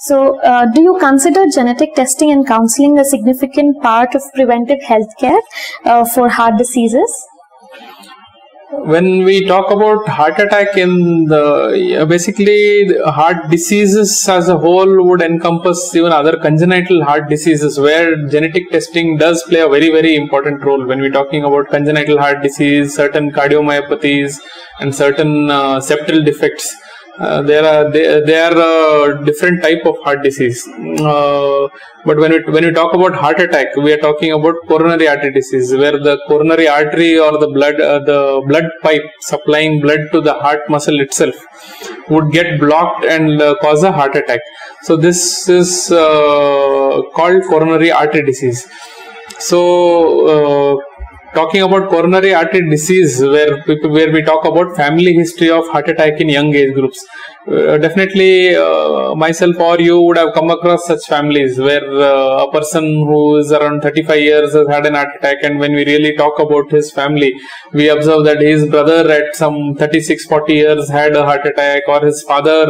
So, uh, do you consider genetic testing and counseling a significant part of preventive healthcare uh, for heart diseases? when we talk about heart attack in the basically heart diseases as a whole would encompass even other congenital heart diseases where genetic testing does play a very very important role when we're talking about congenital heart disease certain cardiomyopathies and certain uh, septal defects uh, there are they, they are a different type of heart disease. Uh, but when we when we talk about heart attack we are talking about coronary artery disease where the coronary artery or the blood uh, the blood pipe supplying blood to the heart muscle itself would get blocked and uh, cause a heart attack. So this is uh, called coronary artery disease. So talking about coronary artery disease where where we talk about family history of heart attack in young age groups. Uh, definitely uh, myself or you would have come across such families where uh, a person who is around 35 years has had an heart attack and when we really talk about his family we observe that his brother at some 36 40 years had a heart attack or his father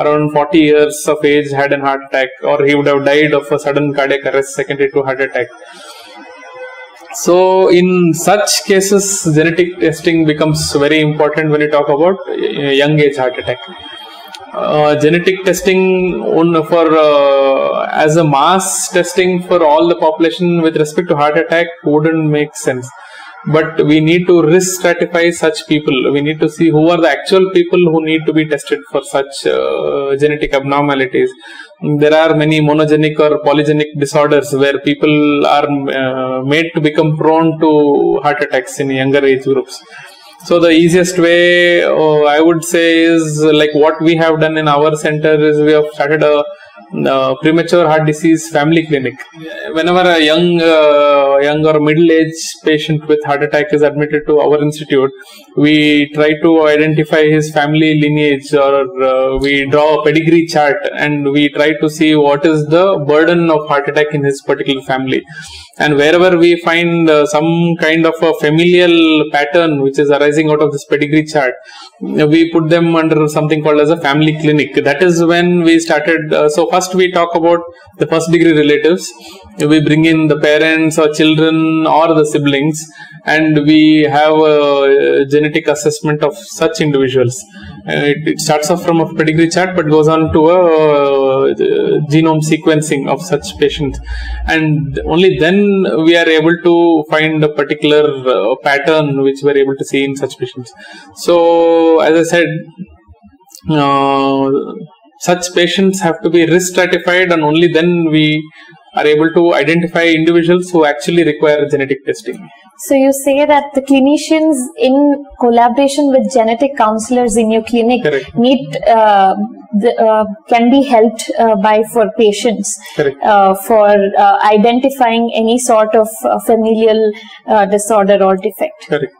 around 40 years of age had an heart attack or he would have died of a sudden cardiac arrest secondary to heart attack so in such cases, genetic testing becomes very important when you talk about young age heart attack. Uh, genetic testing on for uh, as a mass testing for all the population with respect to heart attack wouldn't make sense but we need to risk stratify such people. We need to see who are the actual people who need to be tested for such uh, genetic abnormalities. There are many monogenic or polygenic disorders where people are uh, made to become prone to heart attacks in younger age groups. So the easiest way uh, I would say is like what we have done in our center is we have started a uh, premature heart disease family clinic. Whenever a young, uh, young or middle-aged patient with heart attack is admitted to our institute, we try to identify his family lineage or uh, we draw a pedigree chart and we try to see what is the burden of heart attack in his particular family. And wherever we find uh, some kind of a familial pattern which is arising out of this pedigree chart, we put them under something called as a family clinic. That is when we started. Uh, so first we talk about the first degree relatives. We bring in the parents or children or the siblings and we have a genetic assessment of such individuals. Uh, it, it, starts off from a pedigree chart but goes on to a uh, genome sequencing of such patients and only then we are able to find a particular uh, pattern which we are able to see in such patients. So as I said, uh, such patients have to be risk stratified and only then we are able to identify individuals who actually require genetic testing. So you say that the clinicians in collaboration with genetic counselors in your clinic Correct. need uh, the, uh, can be helped uh, by for patients uh, for uh, identifying any sort of uh, familial disorder or defect. Correct.